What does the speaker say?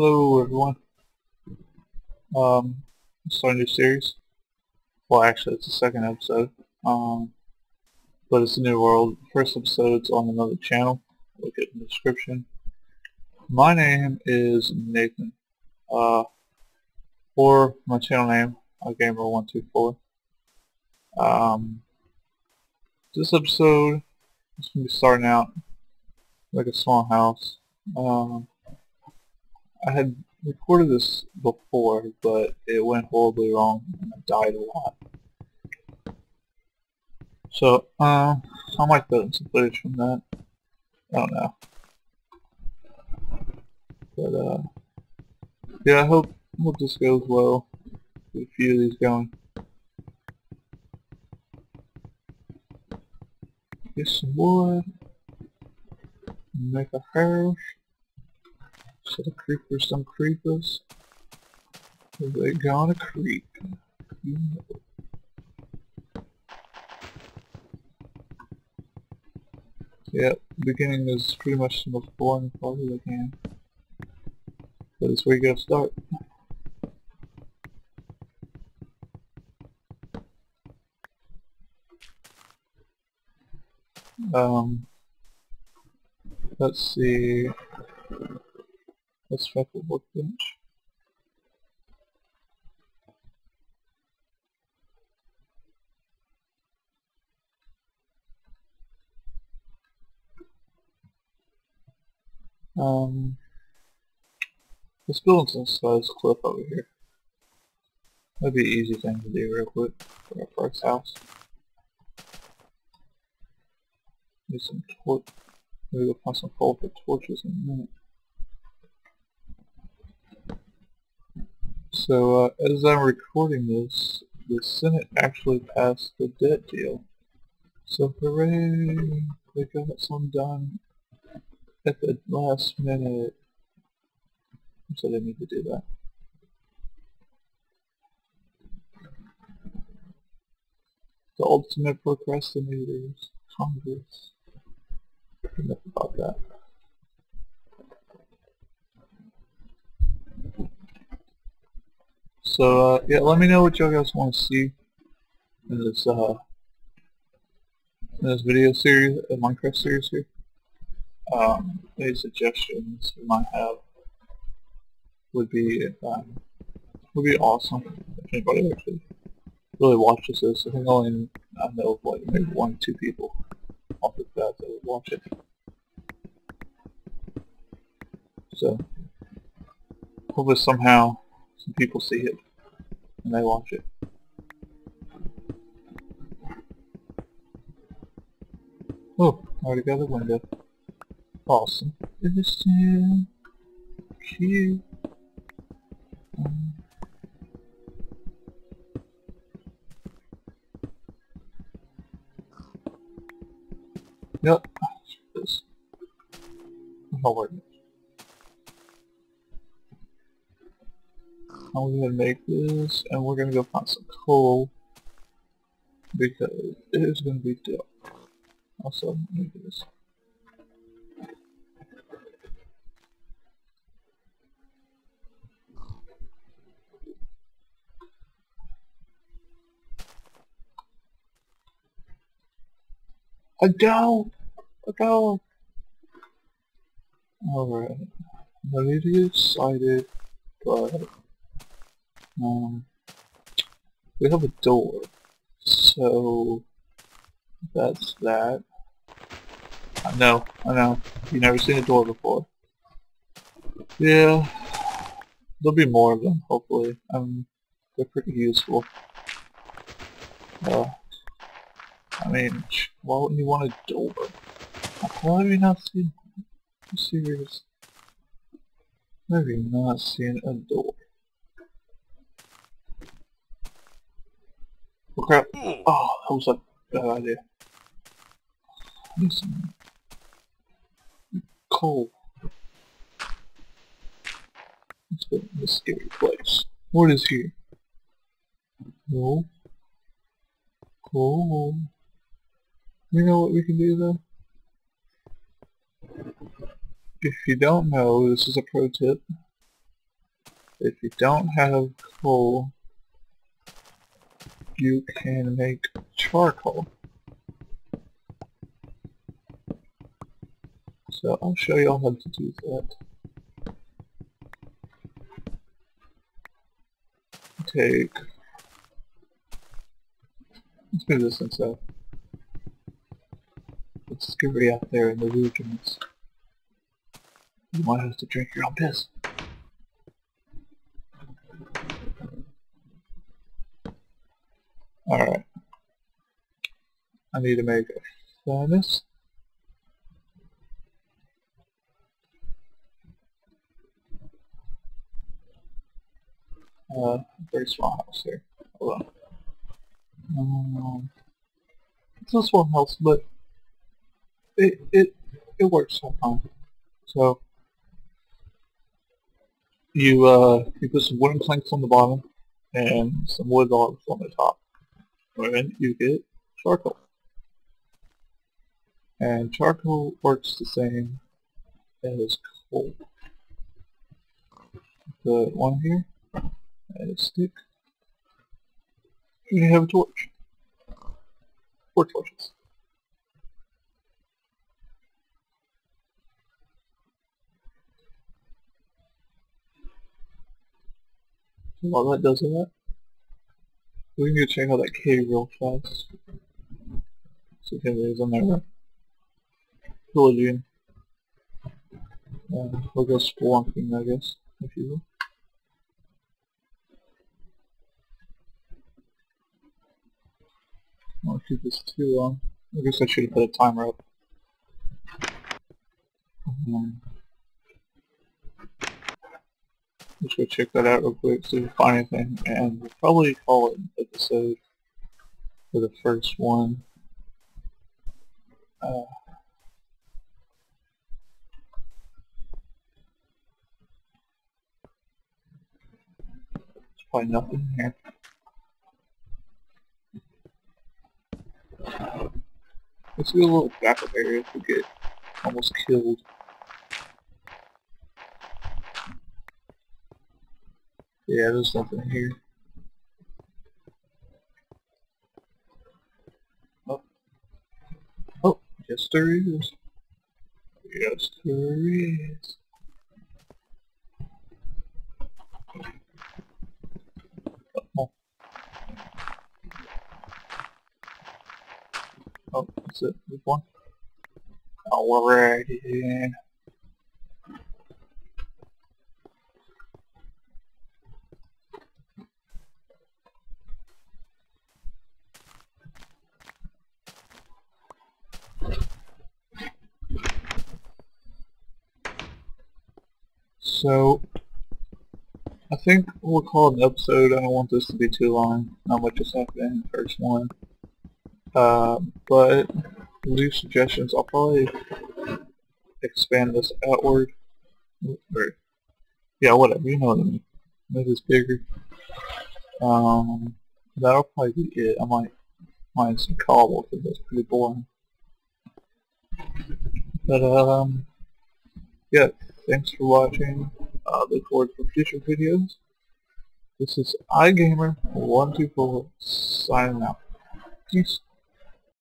Hello everyone. Um, starting a new series. Well, actually, it's the second episode. Um, but it's a new world. First episode's on another channel. Look at the description. My name is Nathan. Uh, or my channel name, iGamer124. Um, this episode is going to be starting out like a small house. Um, I had recorded this before, but it went horribly wrong and I died a lot. So, uh, I might put in some footage from that. I don't know. But, uh, yeah, I hope, hope this goes well. Get a few of these going. Get some wood. Make a house. So the creepers some creepers. They gonna creep. Yep, beginning is pretty much the most boring part of the game. But it's where you gotta start. Um, let's see. Let's try the workbench. Um, let's build some size cliff over here. That'd be an easy thing to do real quick for our first house. Need some torch. Maybe go find some coal for torches in a minute. So, uh, as I'm recording this, the Senate actually passed the debt deal. So, hooray! They got some done at the last minute. So they need to do that. The ultimate procrastinators, Congress. So, uh, yeah, let me know what y'all guys want to see in this, uh, in this video series, uh, Minecraft series here. Um, any suggestions you might have would be, um, would be awesome if anybody actually really watches this. I think only, I know of like maybe one or two people off the bat that would watch it. So, hopefully somehow some people see it and I watch it. Oh, already got a window. Awesome. Innocent. Cute. Um, yep. This. I'll work I'm gonna make this, and we're gonna go find some coal because it is gonna be dark. Also, make this. A dog! A dog! Alright. Need to get excited, but um, we have a door, so that's that. I know, I know. You've never seen a door before. Yeah, there'll be more of them, hopefully. Um, they're pretty useful. Uh, I mean, why wouldn't you want a door? Why have you not seen? Are you serious? You not seen a door? Oh crap. Oh, that was a bad idea. Coal. Let's go to this scary place. What is here? No. Coal. You know what we can do though? If you don't know, this is a pro tip. If you don't have coal, you can make charcoal. So I'll show you all how to do that. Take let's move this inside. It's scary out there in the wilderness. You might have to drink your own piss. Alright. I need to make a furnace. Uh, very small house here. Hold on. Um, it's a small house, but it it it works sometimes. So you uh you put some wooden planks on the bottom and some wood logs on the top, and you get charcoal. And charcoal works the same as coal. Put one here add a stick. You have a torch. Four torches. While that does that, we can go check out that cave real fast. See if anybody's in there. Pillaging. Uh, we'll go spelunking, I guess, if you will. I won't keep this too long. I guess I should have put a timer up. Um, let's go check that out real quick, see if we find anything, and we'll probably call it an episode for the first one. Uh, probably nothing here. Let's do a little backup area to get almost killed. Yeah, there's nothing here. Oh. Oh, yes there is. Yes there is. Oh, oh that's it. Move one. Oh, Alrighty. So, I think we'll call it an episode. I don't want this to be too long. Not much has happened in the first one. Uh, but leave suggestions. I'll probably expand this outward. Or, yeah, whatever. You know what I mean. Make this bigger. Um, that'll probably be it. I might find some cobble because that's pretty boring. But um, yeah. Thanks for watching. Uh, look forward for future videos. This is iGamer124 signing out. Peace.